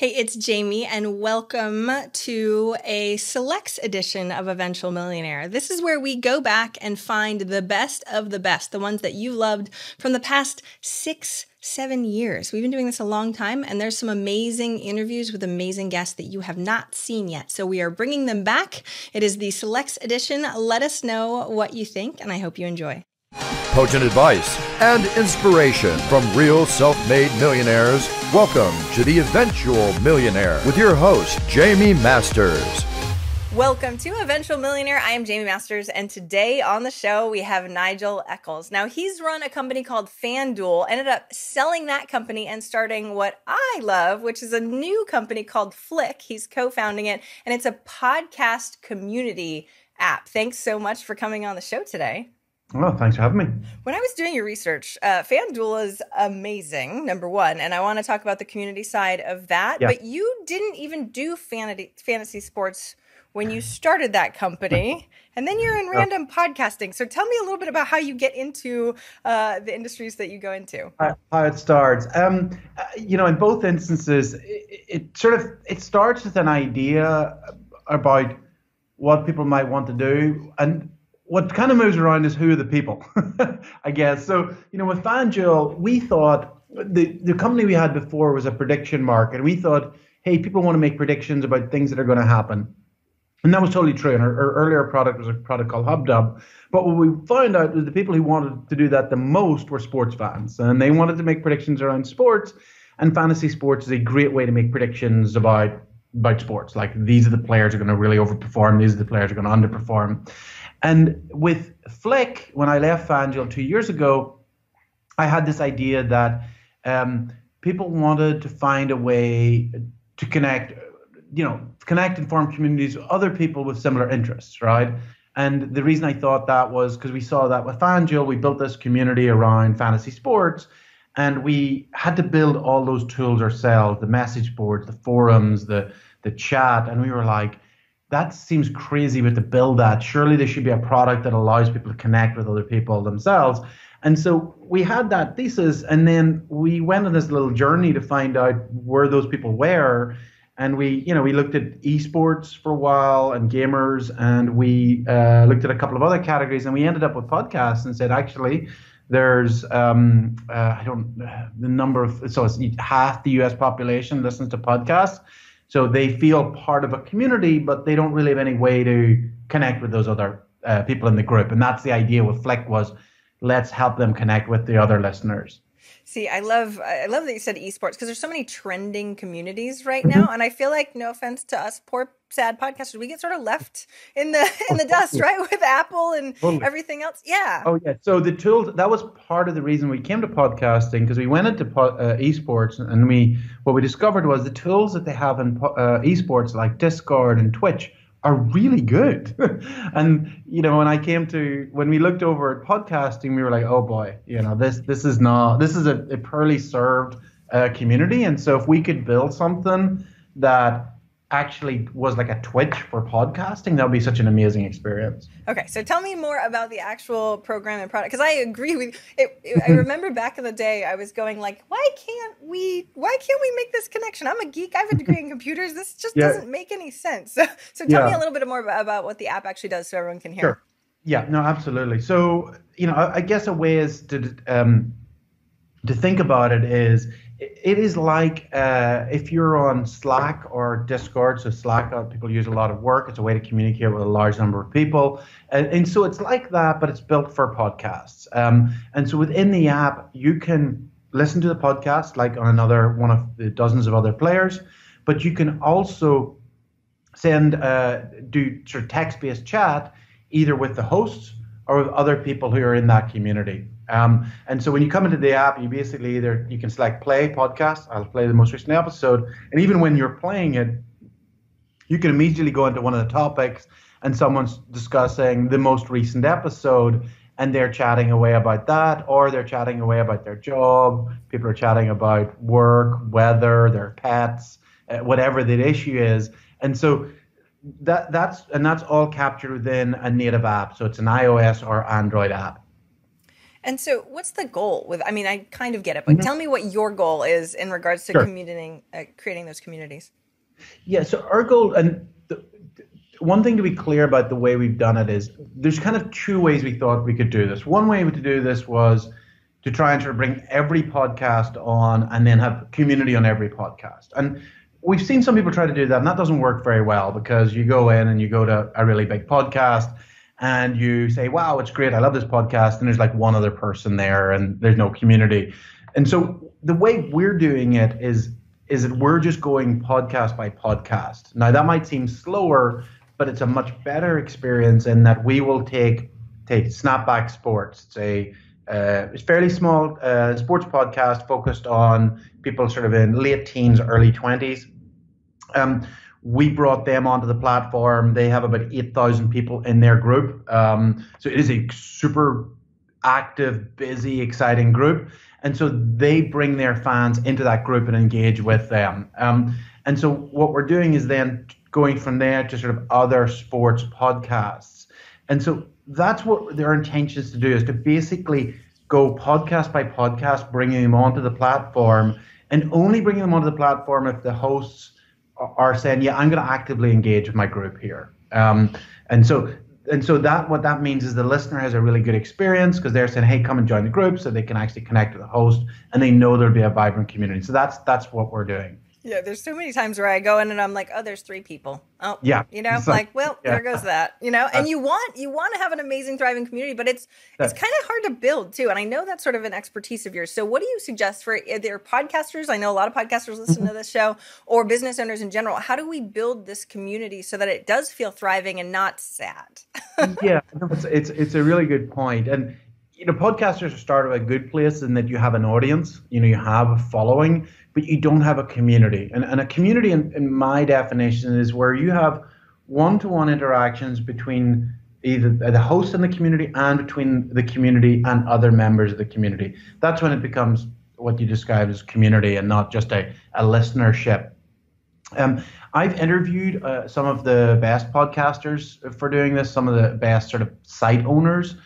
Hey, it's Jaime, and welcome to a selects edition of Eventual Millionaire. This is where we go back and find the best of the best, the ones that you loved from the past six, seven years. We've been doing this a long time, and there's some amazing interviews with amazing guests that you have not seen yet. So we are bringing them back. It is the selects edition. Let us know what you think, and I hope you enjoy potent advice, and inspiration from real self made millionaires. Welcome to the Eventual Millionaire with your host, Jaime Masters. Welcome to Eventual Millionaire. I am Jamie Masters, and today on the show we have Nigel Eccles. Now, he's run a company called FanDuel, ended up selling that company and starting what I love, which is a new company called Flick. He's co founding it, and it's a podcast community app. Thanks so much for coming on the show today. Well, thanks for having me. When I was doing your research, uh, FanDuel is amazing, number one, and I want to talk about the community side of that. Yeah. But you didn't even do fantasy, fantasy sports when you started that company, and then you're in random podcasting. So tell me a little bit about how you get into uh, the industries that you go into. How it starts, um, uh, you know, in both instances, it, it sort of it starts with an idea about what people might want to do, and what kind of moves around is who are the people, I guess. So, you know, with FanDuel, we thought the, the company we had before was a prediction market. We thought, hey, people want to make predictions about things that are going to happen. And that was totally true. And our, our earlier product was a product called HubDub. But what we found out was the people who wanted to do that the most were sports fans. And they wanted to make predictions around sports. And fantasy sports is a great way to make predictions about about sports. Like these are the players are going to really overperform, these are the players are going to underperform. And with Flick, when I left FanDuel two years ago, I had this idea that um, people wanted to find a way to connect, you know, connect and form communities with other people with similar interests, right? And the reason I thought that was because we saw that with FanDuel, we built this community around fantasy sports, and we had to build all those tools ourselves, the message boards, the forums, the the chat, and we were like, that seems crazy. But to build that. Surely there should be a product that allows people to connect with other people themselves. And so we had that thesis and then we went on this little journey to find out where those people were. And we you know we looked at esports for a while and gamers and we uh, looked at a couple of other categories and we ended up with podcasts and said actually there's um, uh, I don't uh, the number of so it's half the U.S. population listens to podcasts, so they feel part of a community, but they don't really have any way to connect with those other uh, people in the group. And that's the idea with Flick was let's help them connect with the other listeners. See, I love I love that you said esports because there's so many trending communities right now, mm-hmm. and I feel like no offense to us poor sad podcasters, we get sort of left in the in the dust, right, with Apple and totally. everything else. Yeah. Oh yeah. So the tools that was part of the reason we came to podcasting because we went into po- uh, esports and we what we discovered was the tools that they have in po- uh, esports like Discord and Twitch are really good. and you know, when I came to when we looked over at podcasting, we were like, oh boy, you know, this this is not this is a, a poorly served uh, community. And so if we could build something that actually was like a Twitch for podcasting, that would be such an amazing experience. Okay, so tell me more about the actual program and product because I agree with it, it I remember back in the day I was going like, why can't we? Why can't we make this connection? I'm a geek. I have a degree in computers. This just yeah. doesn't make any sense. So, so tell yeah. me a little bit more about, about, what the app actually does, so everyone can hear. Sure. Yeah. No. Absolutely. So you know, I, I guess a way is to um, to think about it is it is like uh, if you're on Slack or Discord. So Slack, uh, people use a lot of work. It's a way to communicate with a large number of people, and, and so it's like that, but it's built for podcasts. Um, and so within the app, you can listen to the podcast like on another one of the dozens of other players, but you can also send uh, do sort of text-based chat either with the hosts or with other people who are in that community. Um, and so when you come into the app, you basically either you can select play podcast. I'll play the most recent episode, and even when you're playing it, you can immediately go into one of the topics, and someone's discussing the most recent episode, and they're chatting away about that, or they're chatting away about their job. People are chatting about work, weather, their pets, uh, whatever the issue is, and so that that's and that's all captured within a native app. So it's an iOS or Android app. And so, what's the goal with? I mean, I kind of get it, but mm-hmm. tell me what your goal is in regards to sure. uh, creating those communities. Yeah. So our goal, and the, one thing to be clear about the way we've done it is there's kind of two ways we thought we could do this. One way to do this was to try and sort of bring every podcast on and then have community on every podcast. And we've seen some people try to do that, and that doesn't work very well because you go in and you go to a really big podcast and you say, wow, it's great. I love this podcast. And there's like one other person there and there's no community. And so the way we're doing it is is that we're just going podcast by podcast. Now that might seem slower, but it's a much better experience in that we will take take Snapback Sports. It's a uh, it's fairly small uh, sports podcast focused on people sort of in late teens, early twenties. Um, we brought them onto the platform. They have about 8,000 people in their group. Um, so it is a super active, busy, exciting group. And so they bring their fans into that group and engage with them. Um, and so what we're doing is then going from there to sort of other sports podcasts. And so that's what their intention is to do is to basically go podcast by podcast, bringing them onto the platform and only bringing them onto the platform if the hosts are saying, yeah, I'm going to actively engage with my group here. Um, and so and so that what that means is the listener has a really good experience because they're saying, hey, come and join the group, so they can actually connect with the host, and they know there'll be a vibrant community. So that's that's what we're doing. Yeah, there's so many times where I go in and I'm like, oh, there's three people. Oh, yeah, you know, so, like, well, yeah. there goes that. You know, and you want you want to have an amazing, thriving community, but it's it's kind of hard to build too. And I know that's sort of an expertise of yours. So, what do you suggest for either podcasters? I know a lot of podcasters listen mm-hmm. to this show, or business owners in general. How do we build this community so that it does feel thriving and not sad? yeah, it's, it's it's a really good point, and you know, podcasters start at a good place in that you have an audience, you know, you have a following but you don't have a community. And, and a community, in, in my definition, is where you have one to one interactions between either the host and the community and between the community and other members of the community. That's when it becomes what you describe as community and not just a, a listenership. Um, I've interviewed uh, some of the best podcasters for doing this, some of the best sort of site owners.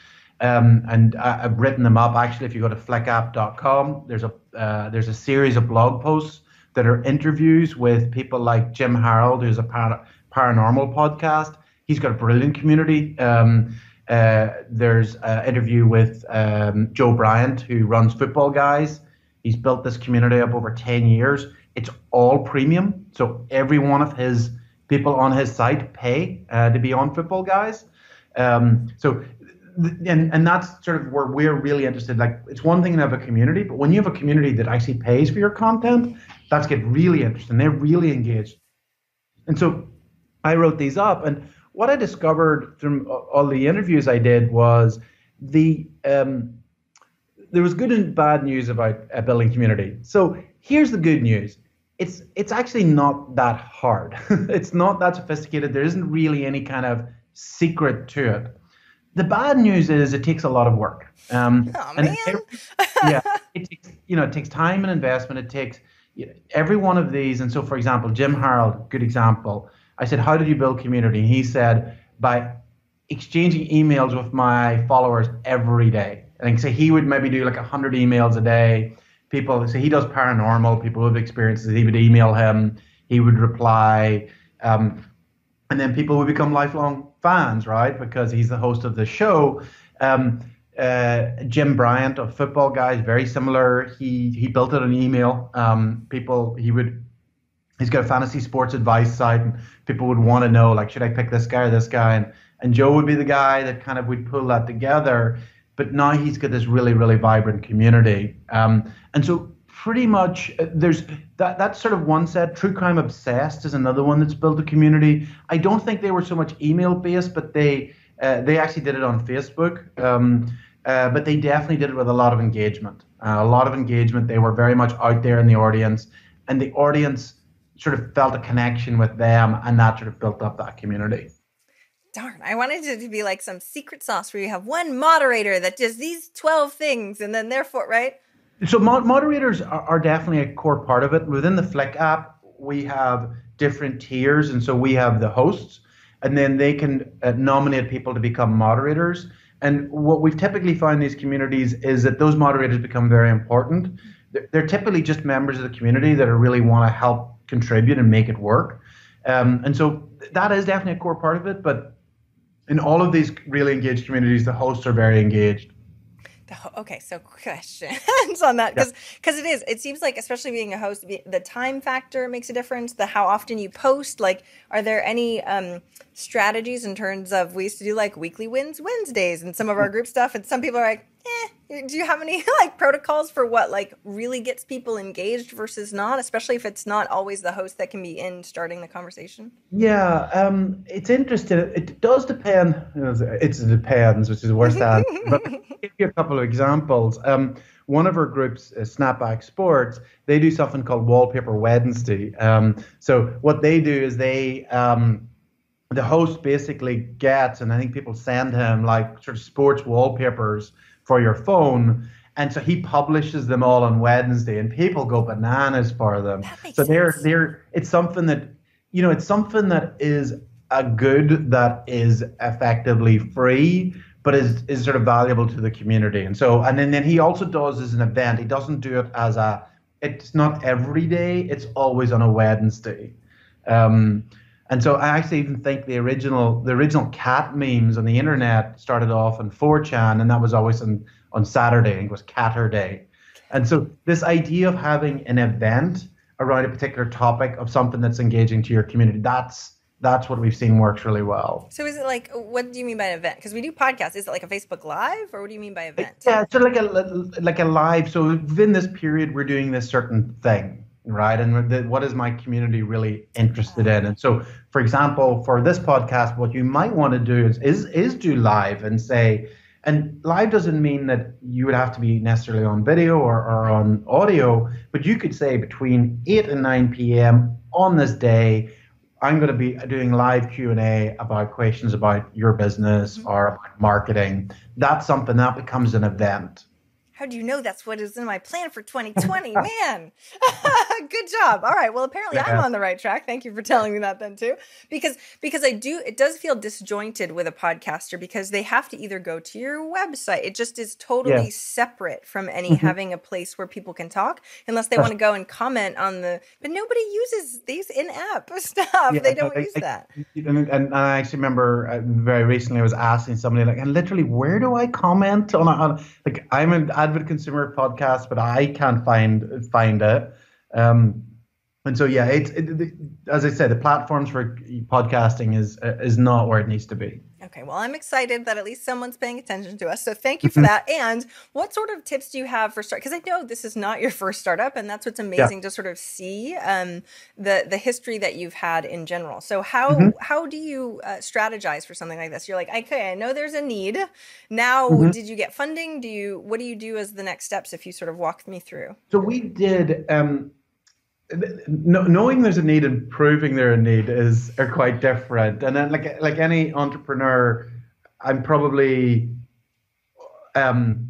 Um, and I, have written them up. Actually, if you go to flickapp.com, there's a uh, there's a series of blog posts that are interviews with people like Jim Harold, who's a par- paranormal podcast. He's got a brilliant community. Um, uh, there's an interview with um, Joe Bryant, who runs Football Guys. He's built this community up over 10 years. It's all premium. So every one of his people on his site pay uh, to be on Football Guys. Um, so and and that's sort of where we're really interested. Like it's one thing to have a community, but when you have a community that actually pays for your content, that's get really interesting. They're really engaged. And so I wrote these up, and what I discovered from all the interviews I did was the um, there was good and bad news about a building community. So here's the good news. It's it's actually not that hard. it's not that sophisticated. There isn't really any kind of secret to it the bad news is it takes a lot of work. Um, oh, man. It, yeah, it takes you know it takes time and investment. It takes you know, every one of these. And so, for example, Jim Harold, good example. I said, "How did you build community?" He said, "By exchanging emails with my followers every day." And so he would maybe do like hundred emails a day. People, so he does paranormal. People who have experiences, he would email him. He would reply. Um, and then people would become lifelong fans, right? Because he's the host of the show. Um, uh, Jim Bryant of Football Guys, very similar. He he built it on email. Um, people he would he's got a fantasy sports advice site, and people would want to know like, should I pick this guy or this guy? And and Joe would be the guy that kind of would pull that together. But now he's got this really really vibrant community. Um, and so pretty much uh, there's that that's sort of one set. True crime obsessed is another one that's built a community. I don't think they were so much email based but they uh, they actually did it on facebook. Um, uh, but they definitely did it with a lot of engagement. Uh, a lot of engagement. They were very much out there in the audience and the audience sort of felt a connection with them and that sort of built up that community. Darn i wanted it to be like some secret sauce where you have one moderator that does these 12 things and then therefore right so moderators are, are, definitely a core part of it. Within the Flick app, we have different tiers, and so we have the hosts, and then they can uh, nominate people to become moderators. And what we've typically found in these communities is that those moderators become very important. They're, they're typically just members of the community that are really want to help contribute and make it work. Um, and so that is definitely a core part of it. But in all of these really engaged communities, the hosts are very engaged. Okay, so questions on that because because it is. It seems like especially being a host, the time factor makes a difference. The how often you post. Like, are there any um, strategies in terms of we used to do like weekly wins Wednesdays and some of our group stuff, and some people are like, eh. Do you have any like protocols for what like really gets people engaged versus not, especially if it's not always the host that can be in starting the conversation? Yeah, um, it's interesting. It does depend. It depends, which is worse worst answer. but give you a couple of examples. Um, one of our groups, uh, Snapback Sports, they do something called Wallpaper Wednesday. Um, so what they do is they um, the host basically gets, and I think people send him like sort of sports wallpapers for your phone. And so he publishes them all on Wednesday, and people go bananas for them. So they're sense. they're it's something that you know it's something that is a good that is effectively free, but is is sort of valuable to the community. And so and then, then he also does as an event. He doesn't do it as a it's not every day. It's always on a Wednesday. Um, and so I actually even think the original the original cat memes on the internet started off on 4chan, and that was always on, on Saturday. I think it was Caturday. And so this idea of having an event around a particular topic of something that's engaging to your community, that's that's what we've seen works really well. So is it like what do you mean by an event? Because we do podcasts. Is it like a Facebook Live or what do you mean by event? Yeah, it's sort of like a like a live. So within this period, we're doing this certain thing right? And the, what is my community really interested in? And so, for example, for this podcast, what you might want to do is, is is do live and say, and live doesn't mean that you would have to be necessarily on video or, or on audio, but you could say between 8 and 9 p.m. on this day, I'm going to be doing live Q&A about questions about your business mm-hmm. or about marketing. That's something that becomes an event how do you know that's what is in my plan for 2020? Man, good job. All right. Well, apparently yeah. I'm on the right track. Thank you for telling me that then too. Because because I do it does feel disjointed with a podcaster because they have to either go to your website. It just is totally yeah. separate from any mm-hmm. having a place where people can talk unless they want to go and comment on the but nobody uses these in-app stuff. Yeah, they don't I, use I, that. And, and, I actually remember uh, very recently I was asking somebody like and literally where do I comment on, on like I'm an Avid Consumer podcast, but I can't find find it. Um, and so yeah, it's it, as I said, the platforms for podcasting is is not where it needs to be. Okay, well, I'm excited that at least someone's paying attention to us. So thank you for that. and what sort of tips do you have for start? Because I know this is not your first startup, and that's what's amazing yeah. to sort of see um, the the history that you've had in general. So how mm-hmm. how do you uh, strategize for something like this? You're like, okay, I know there's a need. Now, mm-hmm. did you get funding? Do you what do you do as the next steps? If you sort of walk me through. So we did. Um, knowing there's a need and proving there's a need is are quite different. And then, like like any entrepreneur, I'm probably, um,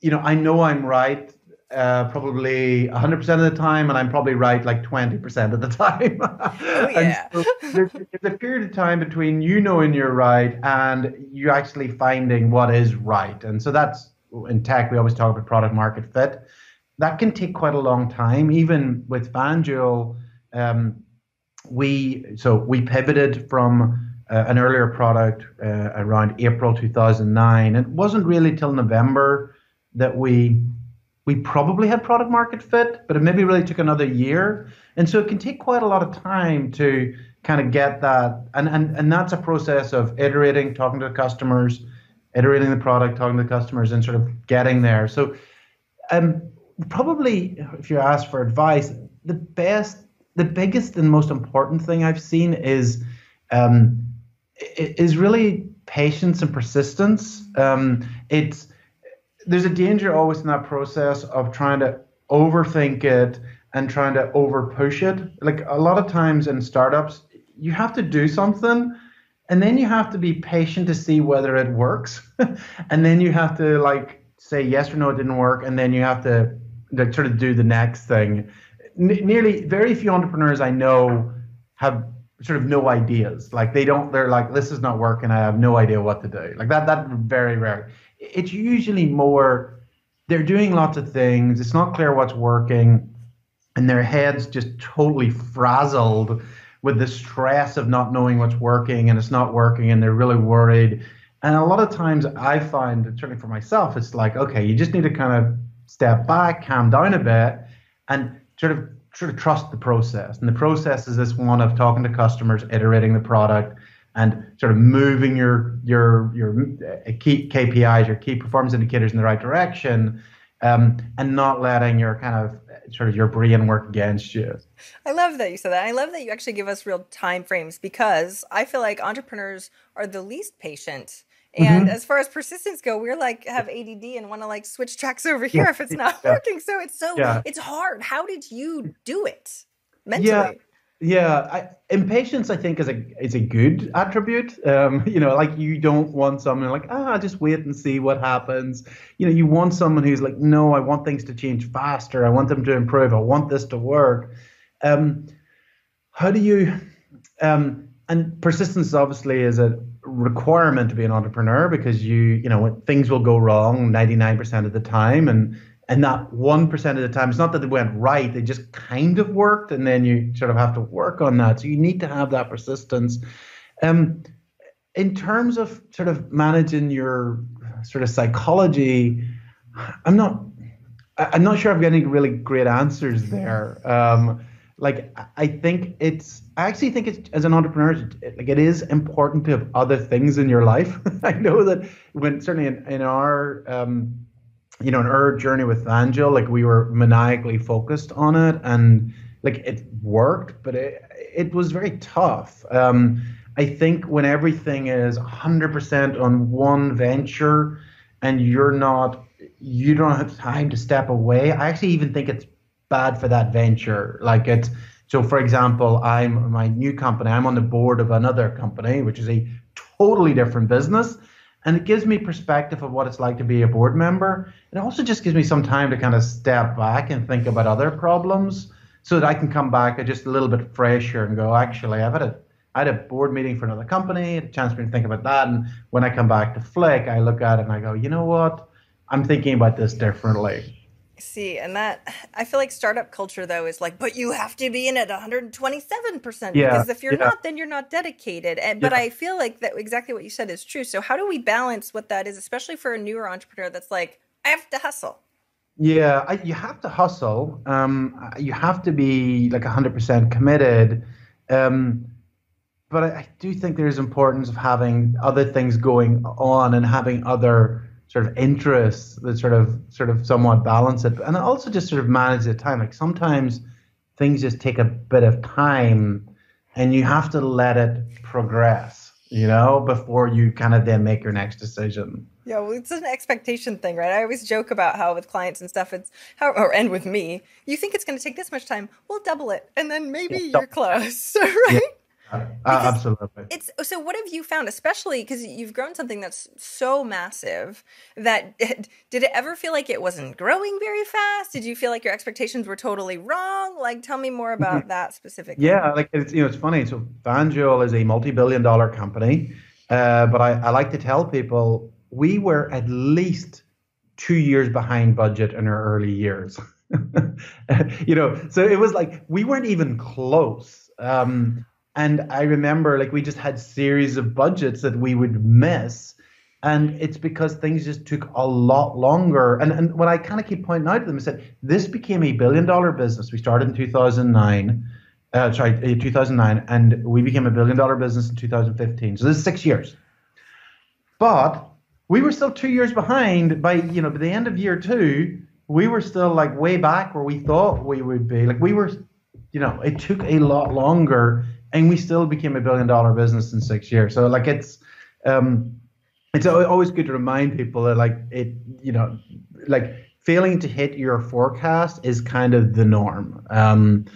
you know, I know I'm right. Uh, probably 100% of the time, and I'm probably right like 20% of the time. oh, yeah. so there's, there's a period of time between you knowing you're right and you actually finding what is right. And so that's in tech, we always talk about product market fit that can take quite a long time. Even with FanDuel, um, we so we pivoted from uh, an earlier product uh, around April 2009. It wasn't really till November that we we probably had product market fit, but it maybe really took another year. And so it can take quite a lot of time to kind of get that. And and and that's a process of iterating, talking to the customers, iterating the product, talking to the customers, and sort of getting there. So um, probably if you ask for advice, the best, the biggest and most important thing I've seen is um, is really patience and persistence. Um, it's there's a danger always in that process of trying to overthink it and trying to over push it. Like a lot of times in startups, you have to do something and then you have to be patient to see whether it works. and then you have to like say yes or no, it didn't work. And then you have to like sort of do the next thing. N- nearly very few entrepreneurs I know have sort of no ideas. Like they don't, they're like, this is not working. I have no idea what to do. Like that, that very rare. It's usually more, they're doing lots of things. It's not clear what's working. And their heads just totally frazzled with the stress of not knowing what's working and it's not working and they're really worried. And a lot of times I find, certainly for myself, it's like, okay, you just need to kind of step back, calm down a bit, and sort of sort of trust the process. And the process is this one of talking to customers, iterating the product, and sort of moving your your your uh, key KPIs, your key performance indicators in the right direction, um, and not letting your kind of sort of your brain work against you. I love that you said that. I love that you actually give us real time frames because I feel like entrepreneurs are the least patient and mm-hmm. as far as persistence go, we're like have ADD and want to like switch tracks over here yeah. if it's not yeah. working. So it's so yeah. it's hard. How did you do it mentally? Yeah. Yeah, I, impatience I think is a is a good attribute. Um, you know, like you don't want someone like ah, just wait and see what happens. You know, you want someone who's like, no, I want things to change faster. I want them to improve. I want this to work. Um, how do you? Um, and persistence obviously is a requirement to be an entrepreneur because you you know things will go wrong 99% of the time and and that 1% of the time. It's not that they went right they just kind of worked and then you sort of have to work on that. So you need to have that persistence. Um in terms of sort of managing your sort of psychology i'm not i'm not sure i've got any really great answers there. Um like I think it's I actually think it's as an entrepreneur like it is important to have other things in your life. I know that when certainly in, in our um, you know in our journey with FanDuel, like we were maniacally focused on it and like it worked, but it it was very tough. Um, I think when everything is 100% on one venture and you're not you don't have time to step away. I actually even think it's bad for that venture. Like it's so, for example, I'm my new company. I'm on the board of another company, which is a totally different business, and it gives me perspective of what it's like to be a board member. It also just gives me some time to kind of step back and think about other problems, so that I can come back just a little bit fresher and go, actually, I've had a I had a board meeting for another company, a chance for me to think about that. And when I come back to Flick, I look at it and I go, you know what? I'm thinking about this differently. See, and that I feel like startup culture though is like, but you have to be in at 127 percent because if you're yeah. not, then you're not dedicated. And but yeah. I feel like that exactly what you said is true. So how do we balance what that is, especially for a newer entrepreneur that's like, I have to hustle. Yeah, I, you have to hustle. Um, you have to be like 100 percent committed. Um, but I, I do think there's importance of having other things going on and having other sort of interests that sort of sort of somewhat balance it and also just sort of manage the time like sometimes things just take a bit of time and you have to let it progress you know before you kind of then make your next decision yeah well it's an expectation thing right i always joke about how with clients and stuff it's how or and with me you think it's going to take this much time we'll double it and then maybe yeah. you're close right yeah. Uh, absolutely. It's so. What have you found, especially because you've grown something that's so massive that did it ever feel like it wasn't growing very fast? Did you feel like your expectations were totally wrong? Like, tell me more about mm-hmm. that specifically. Yeah, like it's you know it's funny. So FanDuel is a multi-billion-dollar company, uh, but I, I like to tell people we were at least two years behind budget in our early years. you know, so it was like we weren't even close. Um, and I remember like we just had series of budgets that we would miss. And it's because things just took a lot longer. And and what I kind of keep pointing out to them is that this became a billion dollar business. We started in 2009, uh, sorry, uh, 2009, and we became a billion dollar business in 2015. So this is six years. But we were still two years behind by, you know, by the end of year two, we were still like way back where we thought we would be. Like we were, you know, it took a lot longer and we still became a billion dollar business in six years. So like it's um, it's always good to remind people that like it you know like failing to hit your forecast is kind of the norm. Um,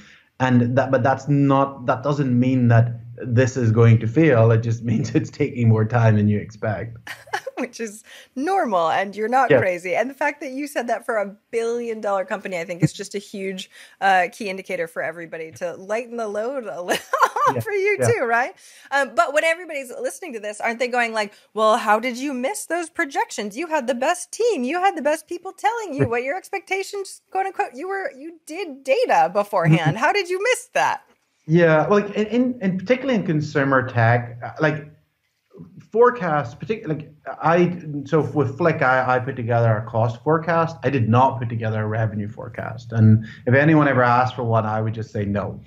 and that but that's not that doesn't mean that this is going to fail. It just means it's taking more time than you expect. Which is normal, and you're not yeah. crazy. And the fact that you said that for a billion dollar company, I think is just a huge uh, key indicator for everybody to lighten the load a little yeah, for you yeah. too, right? Um, but when everybody's listening to this, aren't they going like, "Well, how did you miss those projections? You had the best team, you had the best people telling you what your expectations, quote unquote. You were you did data beforehand. how did you miss that?" Yeah, well, like in, in, in particularly in consumer tech, uh, like forecasts, particularly like I so with Flick, I, I put together a cost forecast. I did not put together a revenue forecast, and if anyone ever asked for one, I would just say no,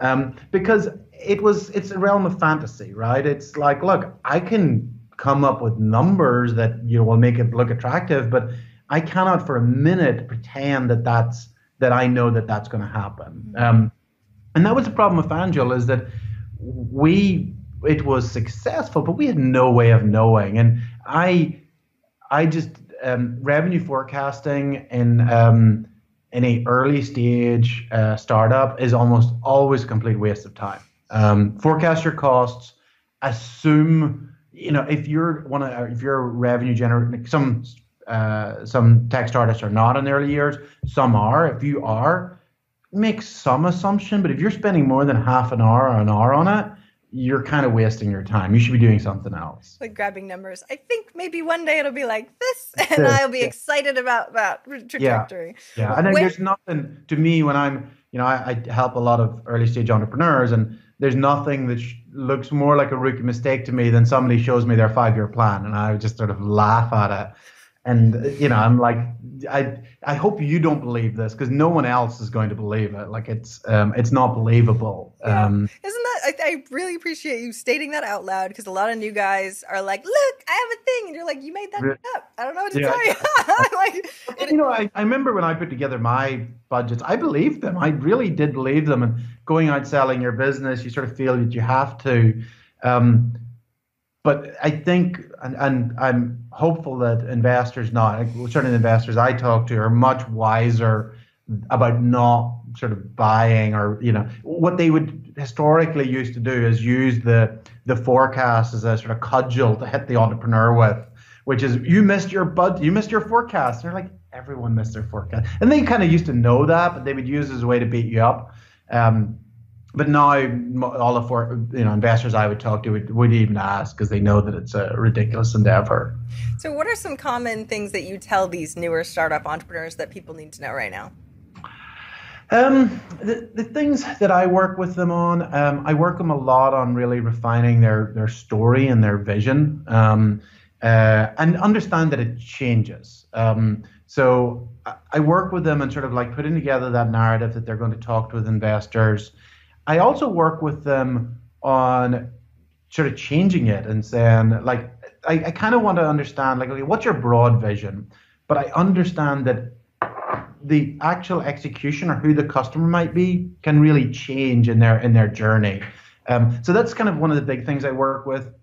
um, because it was it's a realm of fantasy, right? It's like, look, I can come up with numbers that you know will make it look attractive, but I cannot for a minute pretend that that's that I know that that's going to happen. Um, and that was the problem with FanDuel is that we it was successful, but we had no way of knowing. And I, I just um, revenue forecasting in um, in a early stage uh, startup is almost always a complete waste of time. Um, forecast your costs. Assume you know if you're one of if you're revenue generating some uh, some tech startups are not in the early years. Some are. If you are, make some assumption. But if you're spending more than half an hour or an hour on it, you're kind of wasting your time. You should be doing something else. Like grabbing numbers. I think maybe one day it'll be like this, and I'll be yeah. excited about that trajectory. Yeah, yeah. and then there's nothing to me when I'm, you know, I, I, help a lot of early stage entrepreneurs, and there's nothing that sh- looks more like a rookie mistake to me than somebody shows me their five year plan, and I just sort of laugh at it. And you know, I'm like, I I hope you don't believe this because no one else is going to believe it. Like it's um it's not believable. Yeah. Um, Isn't that? I, I, really appreciate you stating that out loud because a lot of new guys are like, "Look, I have a thing," and you're like, "You made that really? up." I don't know what to yeah. tell you. like, you know, I, I remember when I put together my budgets, I believed them. I really did believe them. And going out selling your business, you sort of feel that you have to. Um, but I think, and, and I'm hopeful that investors not, certain investors I talk to are much wiser about not sort of buying or you know what they would historically used to do is use the the forecast as a sort of cudgel to hit the entrepreneur with which is you missed your bud you missed your forecast. They're like everyone missed their forecast. And they kind of used to know that but they would use it as a way to beat you up. Um, but now all the for, you know investors I would talk to would, would even ask because they know that it's a ridiculous endeavor. So, what are some common things that you tell these newer startup entrepreneurs that people need to know right now? Um, the, the things that I work with them on, um, I work them a lot on really refining their their story and their vision, um, uh, and understand that it changes. Um, so I work with them and sort of like putting together that narrative that they're going to talk to with investors. I also work with them on sort of changing it and saying, like, I, I kind of want to understand, like, okay, what's your broad vision? But I understand that the actual execution or who the customer might be can really change in their in their journey. Um, so that's kind of one of the big things I work with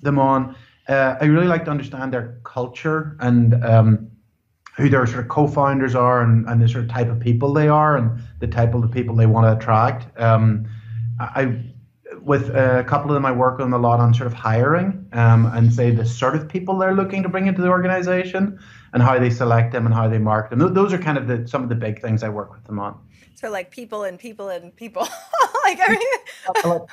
them on. Uh, I really like to understand their culture and um, who their sort of co-founders are and, and the sort of type of people they are and the type of the people they want to attract. Um, I with a couple of them, I work them a lot on sort of hiring um, and say the sort of people they're looking to bring into the organization and how they select them and how they market them. Those are kind of the, some of the big things I work with them on. So like people and people and people, like everything.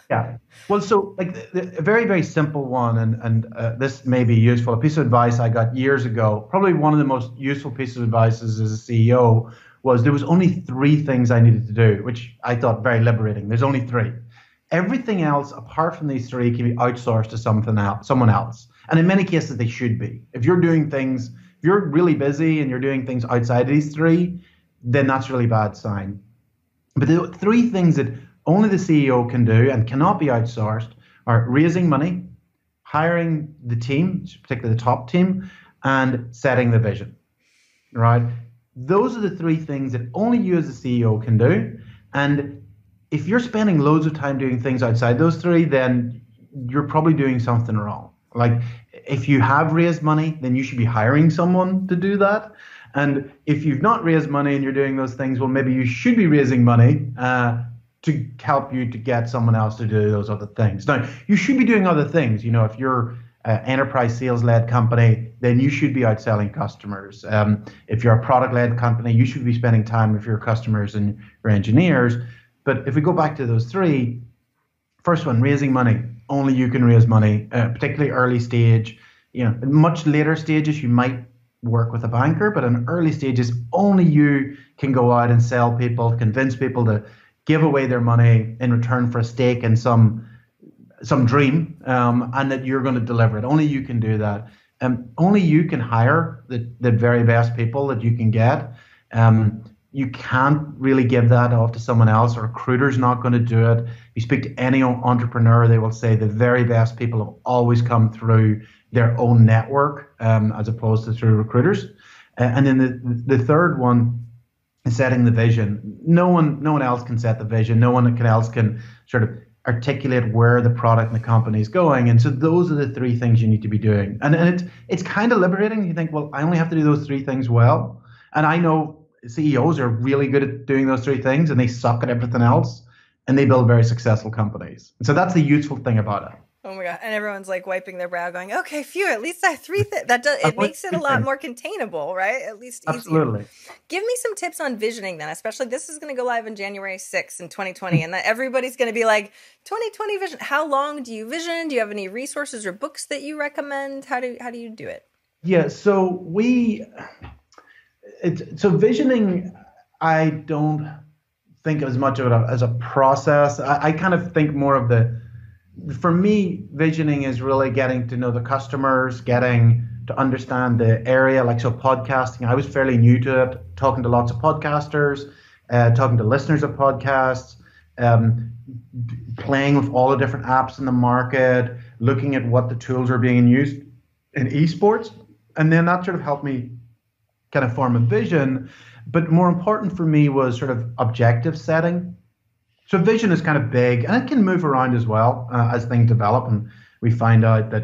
yeah. Well, so like the, the, a very very simple one, and and uh, this may be useful. A piece of advice I got years ago, probably one of the most useful pieces of advice as a CEO, was there was only three things I needed to do, which I thought very liberating. There's only three. Everything else, apart from these three, can be outsourced to something else, someone else. And in many cases, they should be. If you're doing things, if you're really busy and you're doing things outside of these three, then that's really bad sign. But the three things that only the CEO can do and cannot be outsourced are raising money, hiring the team, particularly the top team, and setting the vision. Right? Those are the three things that only you as a CEO can do. And if you're spending loads of time doing things outside those three, then you're probably doing something wrong. Like if you have raised money, then you should be hiring someone to do that. And if you've not raised money and you're doing those things, well, maybe you should be raising money uh, to help you to get someone else to do those other things. Now, you should be doing other things. You know, if you're an enterprise sales led company, then you should be outselling customers. Um, if you're a product led company, you should be spending time with your customers and your engineers. But if we go back to those three, first one, raising money. Only you can raise money, uh, particularly early stage. You know, much later stages, you might work with a banker, but in early stages, only you can go out and sell people, convince people to give away their money in return for a stake in some some dream, um, and that you're going to deliver it. Only you can do that. Um, only you can hire the, the very best people that you can get. Um, you can't really give that off to someone else. A recruiter's not going to do it. You speak to any entrepreneur, they will say the very best people have always come through their own network um, as opposed to through recruiters. Uh, and then the, the third one is setting the vision. No one, no one else can set the vision. No one can else can sort of articulate where the product and the company is going. And so those are the three things you need to be doing. And, and it's, it's kind of liberating. You think, well, I only have to do those three things well. And I know CEOs are really good at doing those three things and they suck at everything else and they build very successful companies. And so that's the useful thing about it. Oh my god! And everyone's like wiping their brow, going, "Okay, phew. At least I three th- that does it makes it a lot more containable, right? At least easier. absolutely. Give me some tips on visioning then, especially this is going to go live in January 6th in 2020, and that everybody's going to be like 2020 vision. How long do you vision? Do you have any resources or books that you recommend? How do how do you do it? Yeah, so we it's so visioning. I don't think as much of it as a process. I, I kind of think more of the. For me, visioning is really getting to know the customers, getting to understand the area. Like so, podcasting. I was fairly new to it, talking to lots of podcasters, uh, talking to listeners of podcasts. Um, playing with all the different apps in the market, looking at what the tools are being used in esports, and then that sort of helped me kind of form a vision. But more important for me was sort of objective setting. So vision is kind of big, and it can move around as well uh, as things develop, and we find out that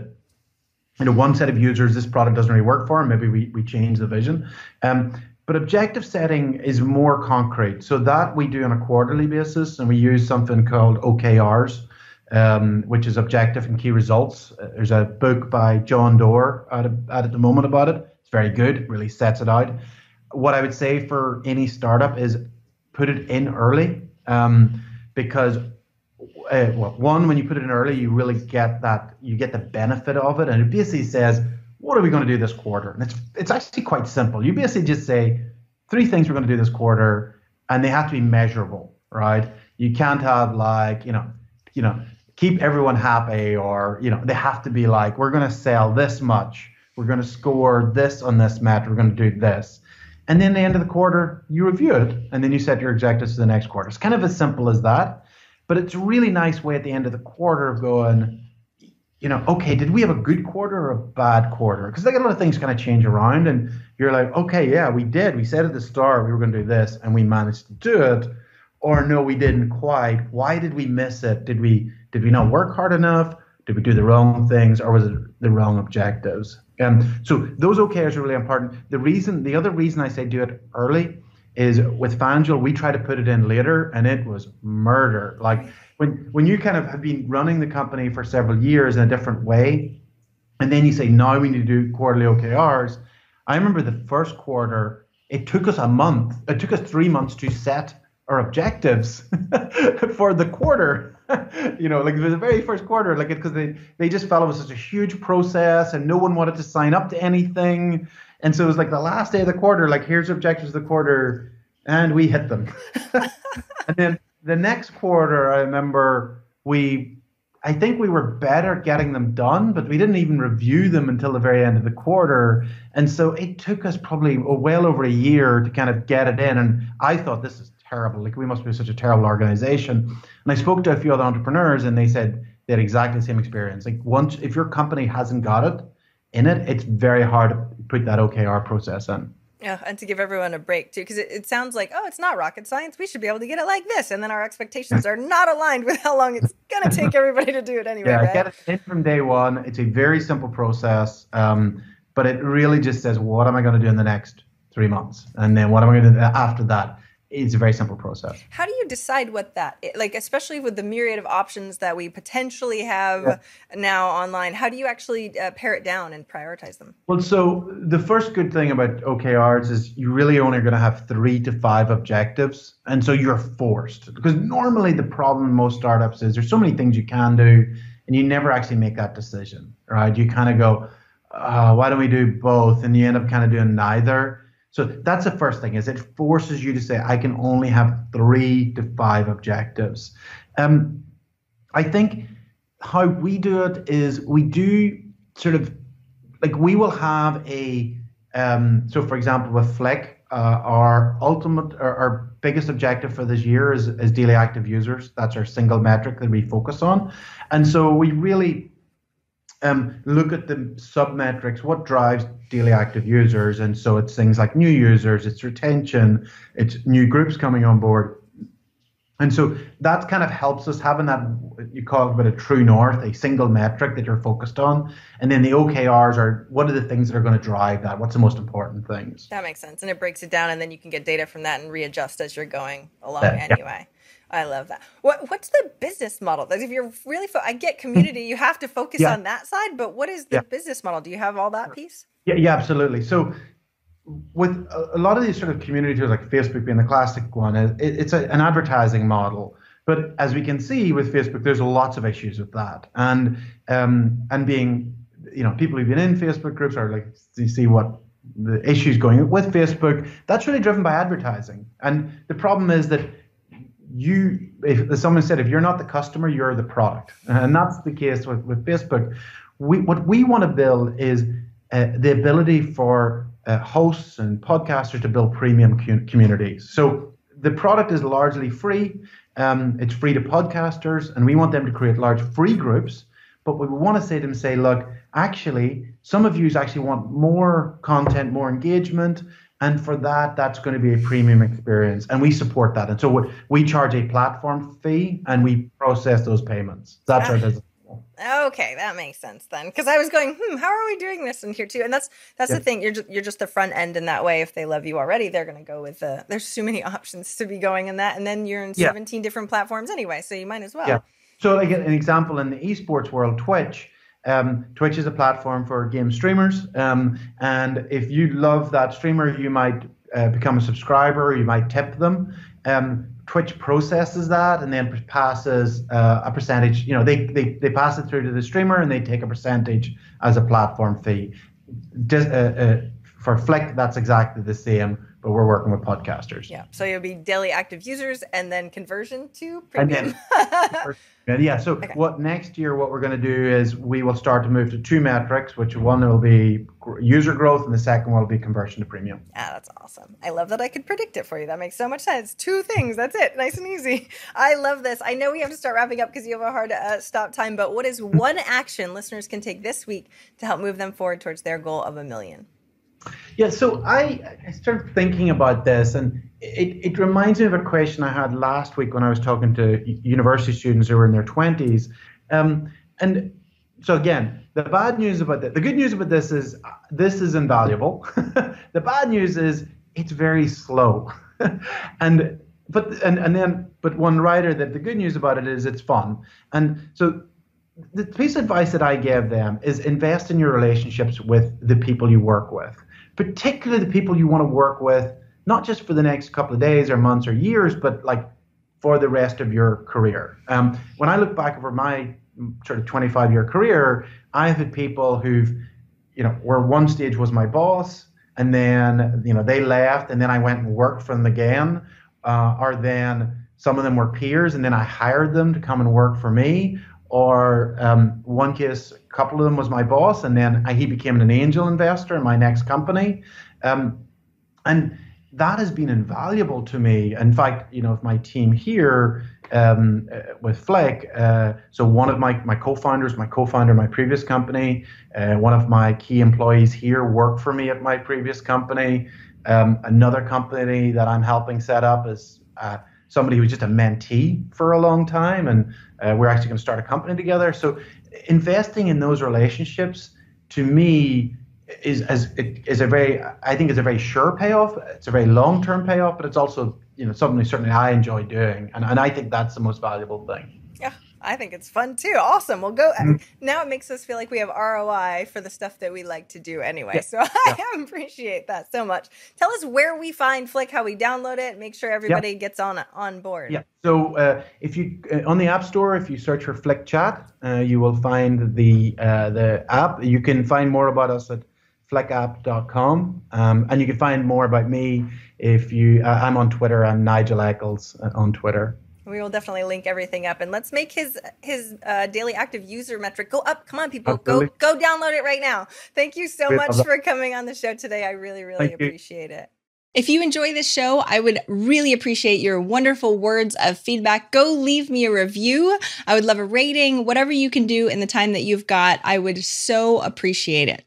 you know one set of users this product doesn't really work for, and maybe we we change the vision. Um, but objective setting is more concrete. So that we do on a quarterly basis, and we use something called OKRs, um, which is objective and key results. Uh, there's a book by John Doerr at, at the moment about it. It's very good, really sets it out. What I would say for any startup is put it in early um, because uh, well, one, when you put it in early, you really get that you get the benefit of it, and it basically says, what are we going to do this quarter? And it's it's actually quite simple. You basically just say three things we're going to do this quarter, and they have to be measurable, right? You can't have like you know, you know, keep everyone happy, or you know, they have to be like we're going to sell this much we're going to score this on this match. We're going to do this. And then the end of the quarter, you review it, and then you set your objectives for the next quarter. It's kind of as simple as that. But it's a really nice way at the end of the quarter of going, you know, okay, did we have a good quarter or a bad quarter? Because like a lot of things kind of change around, and you're like, okay, yeah, we did. We said at the start we were going to do this, and we managed to do it, or no, we didn't quite. Why did we miss it? Did we did we not work hard enough? Did we do the wrong things, or was it the wrong objectives? Um, so those OKRs are really important. The reason, the other reason I say do it early is with FanDuel, we try to put it in later, and it was murder. Like when when you kind of have been running the company for several years in a different way, and then you say now we need to do quarterly OKRs. I remember the first quarter, it took us a month. It took us three months to set our objectives for the quarter. you know, like it was the very first quarter, like it because they they just felt it was such a huge process and no one wanted to sign up to anything, and so it was like the last day of the quarter, like here's objectives of the quarter, and we hit them. and then the next quarter, I remember we. I think we were better getting them done, but we didn't even review them until the very end of the quarter. And so it took us probably well over a year to kind of get it in. And I thought this is terrible. Like we must be such a terrible organization. And I spoke to a few other entrepreneurs, and they said they had exactly the same experience. Like once, if your company hasn't got it in it, it's very hard to put that OKR process in. Yeah, and to give everyone a break too, because it, it sounds like, oh, it's not rocket science. We should be able to get it like this, and then our expectations are not aligned with how long it's going to take everybody to do it anyway. Yeah, right? get it in from day one. It's a very simple process, um, but it really just says, what am I going to do in the next three months, and then what am I going to do after that? It's a very simple process. How do you decide what that like especially with the myriad of options that we potentially have yeah. now online? How do you actually uh, pare it down and prioritize them? Well, so the first good thing about OKRs is you really only going to have 3 to 5 objectives and so you're forced because normally the problem in most startups is there's so many things you can do and you never actually make that decision, right? You kind of go, oh, why don't we do both? And you end up kind of doing neither. So that's the first thing is it forces you to say I can only have three to five objectives. Um, I think how we do it is we do sort of like we will have a um, so for example with Flick, uh, our ultimate our, our biggest objective for this year is, is daily active users. That's our single metric that we focus on, and so we really um, look at the sub metrics, what drives daily active users. And so it's things like new users, it's retention, it's new groups coming on board. And so that kind of helps us having that, you call it a true north, a single metric that you're focused on. And then the OKRs are what are the things that are going to drive that? What's the most important things? That makes sense. And it breaks it down, and then you can get data from that and readjust as you're going along uh, anyway. Yeah. I love that. What what's the business model? If you're really, fo- I get community, you have to focus yeah. on that side. But what is the yeah. business model? Do you have all that piece? Yeah, yeah, absolutely. So with a, a lot of these sort of community tools, like Facebook being the classic one, it, it's a, an advertising model. But as we can see with Facebook, there's lots of issues with that, and um, and being, you know, people who've been in Facebook groups are like, you see what the issues going with Facebook. That's really driven by advertising, and the problem is that you if someone said if you're not the customer you're the product. And that's the case with, with facebook. We, what we want to build is uh, the ability for uh, hosts and podcasters to build premium communities so the product is largely free um, it's free to podcasters and we want them to create large free groups. But we want to say to them say look actually some of you actually want more content more engagement and for that, that's going to be a premium experience. And we support that. And so we charge a platform fee and we process those payments. That's our ah. business. Okay, that makes sense then. Because I was going, hmm, how are we doing this in here too? And that's that's yeah. the thing. You're just, you're just the front end in that way. If they love you already, they're going to go with the. There's too many options to be going in that, and then you're in yeah. 17 different platforms anyway, so you might as well. Yeah. So, like an example in the esports world, Twitch um, Twitch is a platform for game streamers, um, and if you love that streamer, you might uh, become a subscriber. You might tip them. Um, Twitch processes that and then passes uh, a percentage. You know, they, they they pass it through to the streamer and they take a percentage as a platform fee. Uh, uh, for Flick, that's exactly the same but we're working with podcasters. Yeah. So you'll be daily active users and then conversion to premium. Then, yeah. So okay. what next year, what we're going to do is we will start to move to two metrics, which one will be user growth and the second one will be conversion to premium. Yeah, that's awesome. I love that I could predict it for you. That makes so much sense. Two things. That's it. Nice and easy. I love this. I know we have to start wrapping up because you have a hard uh, stop time, but what is one action listeners can take this week to help move them forward towards their goal of a million? Yeah, so I, I started thinking about this, and it, it reminds me of a question I had last week when I was talking to university students who were in their 20s. Um, and so, again, the bad news about this, the good news about this is this is invaluable. the bad news is it's very slow. and but and, and then but one writer that the good news about it is it's fun. And so the piece of advice that I give them is invest in your relationships with the people you work with particularly the people you want to work with, not just for the next couple of days or months or years, but like for the rest of your career. Um, when I look back over my sort of 25 year career, I've had people who've, you know, where one stage was my boss, and then you know they left, and then I went and worked for them again, uh, or then some of them were peers, and then I hired them to come and work for me, or um, one case, a couple of them was my boss, and then he became an angel investor in my next company, um, and that has been invaluable to me. In fact, you know, my team here um, uh, with Flick, uh, so one of my my co-founders, my co-founder, my previous company, uh, one of my key employees here worked for me at my previous company. Um, another company that I'm helping set up is uh, somebody who was just a mentee for a long time, and uh, we're actually going to start a company together. So investing in those relationships, to me, is as is a very I think it's a very sure payoff. It's a very long term payoff, but it's also you know something certainly I enjoy doing, and and I think that's the most valuable thing. I think it's fun too. Awesome. We'll go. Mm-hmm. Now it makes us feel like we have ROI for the stuff that we like to do anyway. Yeah. So I yeah. appreciate that so much. Tell us where we find Flick, how we download it, make sure everybody yeah. gets on on board. Yeah. So uh, if you uh, on the App Store, if you search for Flick Chat, uh, you will find the uh, the app. You can find more about us at flickapp.com, um, and you can find more about me if you. Uh, I'm on Twitter. I'm Nigel Eccles on Twitter. We will definitely link everything up, and let's make his his uh, daily active user metric go up. Come on, people, go go download it right now. Thank you so much for coming on the show today. I really really Thank appreciate you. it. If you enjoy this show, I would really appreciate your wonderful words of feedback. Go leave me a review. I would love a rating, whatever you can do in the time that you've got. I would so appreciate it.